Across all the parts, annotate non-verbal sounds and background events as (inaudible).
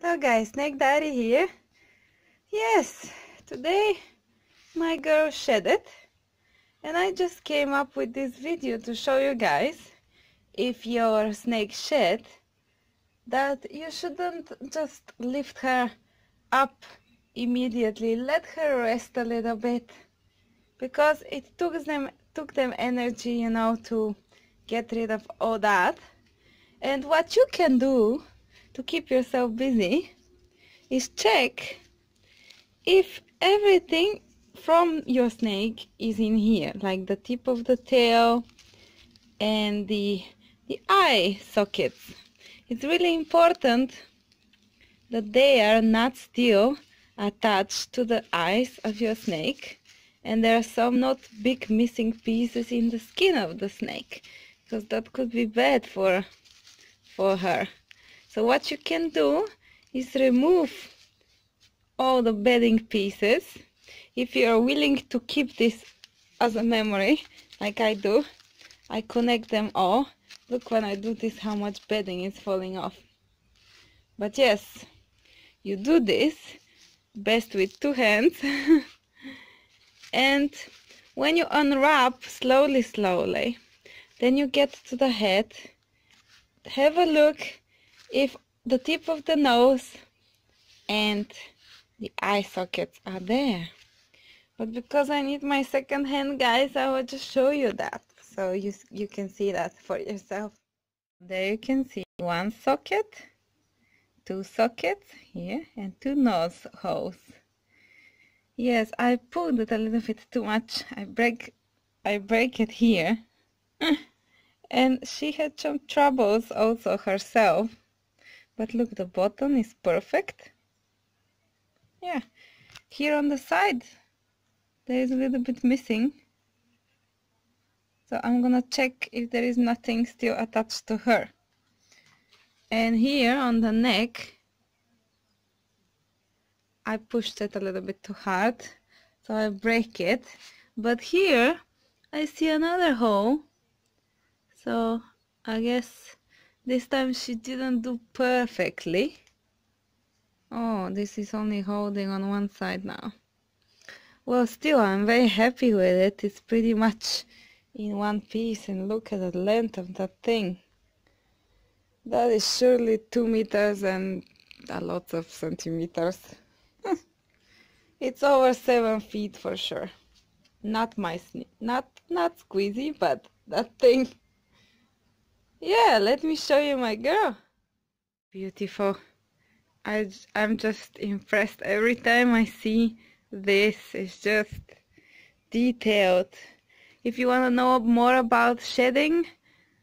Hello guys, Snake Diary here. Yes, today my girl shedded and I just came up with this video to show you guys if your snake shed that you shouldn't just lift her up immediately. Let her rest a little bit because it took them took them energy, you know, to get rid of all that. And what you can do to keep yourself busy is check if everything from your snake is in here like the tip of the tail and the the eye sockets. It's really important that they are not still attached to the eyes of your snake and there are some not big missing pieces in the skin of the snake because that could be bad for for her so what you can do is remove all the bedding pieces. If you are willing to keep this as a memory, like I do, I connect them all. Look when I do this how much bedding is falling off. But yes, you do this best with two hands. (laughs) and when you unwrap slowly, slowly, then you get to the head. Have a look if the tip of the nose and the eye sockets are there. But because I need my second hand guys I will just show you that. So you you can see that for yourself. There you can see one socket two sockets here and two nose holes. Yes I pulled it a little bit too much. I break I break it here. (laughs) And she had some troubles also herself but look the bottom is perfect. Yeah here on the side there is a little bit missing. So I'm gonna check if there is nothing still attached to her. And here on the neck I pushed it a little bit too hard so I break it. But here I see another hole. So I guess this time she didn't do perfectly. Oh, this is only holding on one side now. Well, still, I'm very happy with it. It's pretty much in one piece and look at the length of that thing. That is surely two meters and a lot of centimeters. (laughs) it's over seven feet for sure. Not my not not squeezy, but that thing yeah, let me show you my girl. Beautiful. I, I'm just impressed every time I see this. It's just detailed. If you want to know more about shedding,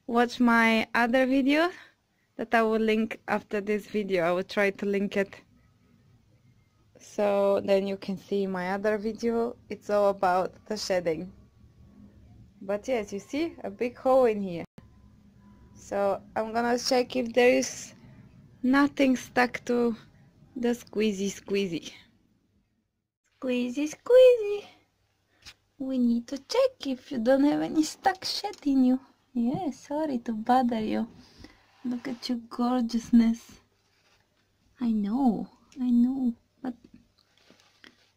watch my other video that I will link after this video. I will try to link it. So then you can see my other video. It's all about the shedding. But yes, you see a big hole in here so I'm gonna check if there is nothing stuck to the squeezy squeezy. Squeezy squeezy. We need to check if you don't have any stuck shit in you. Yeah sorry to bother you. Look at your gorgeousness. I know I know but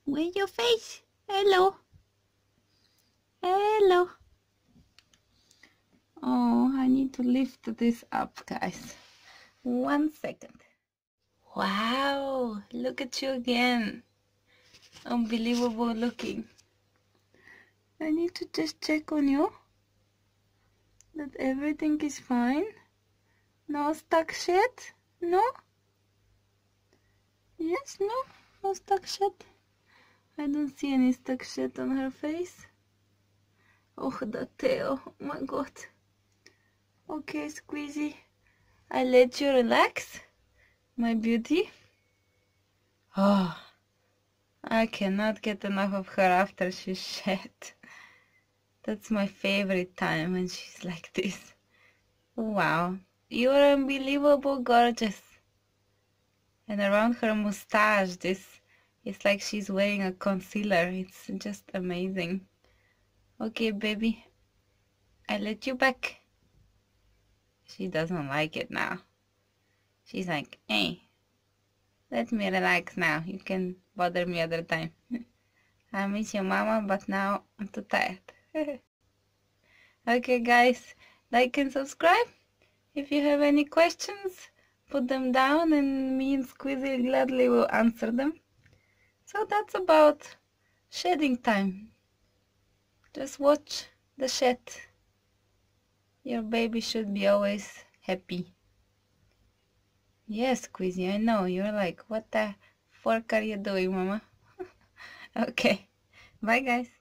where's your face? Hello hello Oh, I need to lift this up, guys. One second. Wow, look at you again. Unbelievable looking. I need to just check on you that everything is fine. No stuck shit? No? Yes, no? No stuck shit? I don't see any stuck shit on her face. Oh, the tail. Oh my god. Okay, Squeezy. I let you relax, my beauty. Oh, I cannot get enough of her after she shed. That's my favorite time when she's like this. Wow, you're unbelievable gorgeous. And around her mustache, this it's like she's wearing a concealer. It's just amazing. Okay, baby. I let you back. She doesn't like it now. She's like, hey, let me relax now. You can bother me other time. (laughs) I miss your mama, but now I'm too tired. (laughs) okay, guys, like and subscribe. If you have any questions, put them down and me and Squeezy gladly will answer them. So that's about shedding time. Just watch the shed. Your baby should be always happy. Yes, Squeezy, I know. You're like, what the fork are you doing, mama? (laughs) okay. Bye, guys.